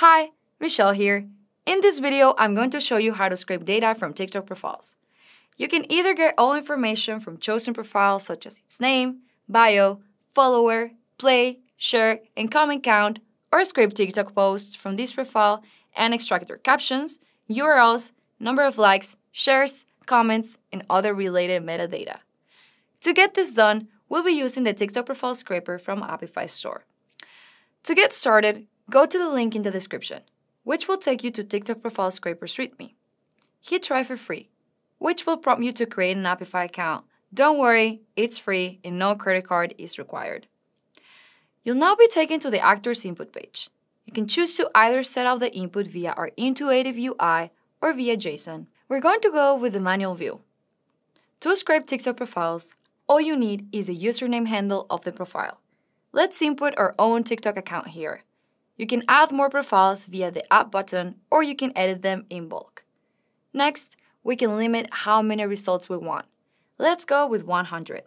Hi, Michelle here. In this video, I'm going to show you how to scrape data from TikTok profiles. You can either get all information from chosen profiles such as its name, bio, follower, play, share, and comment count, or scrape TikTok posts from this profile and extract their captions, URLs, number of likes, shares, comments, and other related metadata. To get this done, we'll be using the TikTok profile scraper from Apify Store. To get started, Go to the link in the description, which will take you to TikTok Profile Scraper's README. Hit try for free, which will prompt you to create an Apify account. Don't worry, it's free and no credit card is required. You'll now be taken to the actor's input page. You can choose to either set up the input via our intuitive UI or via JSON. We're going to go with the manual view. To scrape TikTok profiles, all you need is a username handle of the profile. Let's input our own TikTok account here. You can add more profiles via the Add button or you can edit them in bulk. Next, we can limit how many results we want. Let's go with 100.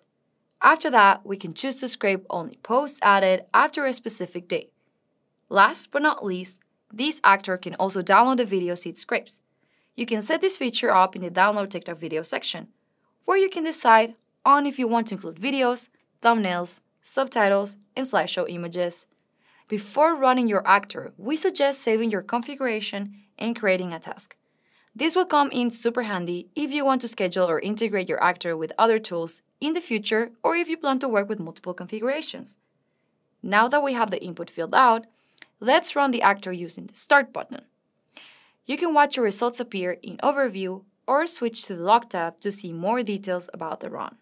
After that, we can choose to scrape only posts added after a specific date. Last but not least, this actor can also download the videos it scrapes. You can set this feature up in the Download TikTok video section, where you can decide on if you want to include videos, thumbnails, subtitles, and slideshow images. Before running your actor, we suggest saving your configuration and creating a task. This will come in super handy if you want to schedule or integrate your actor with other tools in the future or if you plan to work with multiple configurations. Now that we have the input filled out, let's run the actor using the Start button. You can watch your results appear in Overview or switch to the Log tab to see more details about the run.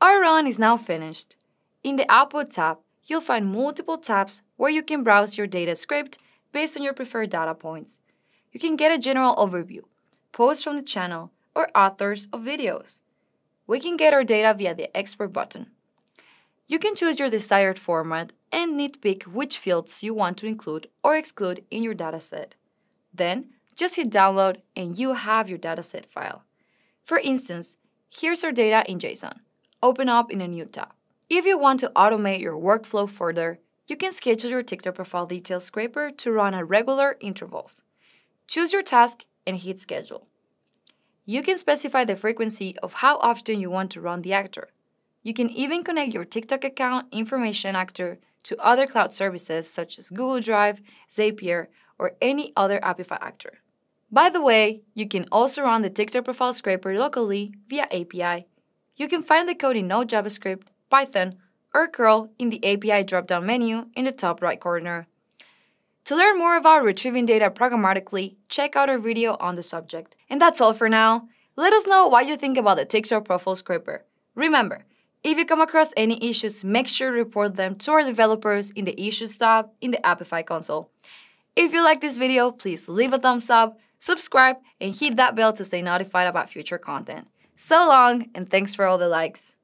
Our run is now finished. In the Output tab, you'll find multiple tabs where you can browse your data script based on your preferred data points. You can get a general overview, posts from the channel, or authors of videos. We can get our data via the Export button. You can choose your desired format and nitpick which fields you want to include or exclude in your dataset. Then, just hit download and you have your dataset file. For instance, here's our data in JSON. Open up in a new tab. If you want to automate your workflow further, you can schedule your TikTok profile details scraper to run at regular intervals. Choose your task and hit schedule. You can specify the frequency of how often you want to run the actor. You can even connect your TikTok account information actor to other cloud services such as Google Drive, Zapier, or any other Apify actor. By the way, you can also run the TikTok profile scraper locally via API. You can find the code in Node JavaScript Python, or curl in the API drop-down menu in the top right corner. To learn more about retrieving data programmatically, check out our video on the subject. And that's all for now. Let us know what you think about the TikTok profile scraper. Remember, if you come across any issues, make sure to report them to our developers in the Issues tab in the Apify console. If you like this video, please leave a thumbs up, subscribe, and hit that bell to stay notified about future content. So long, and thanks for all the likes.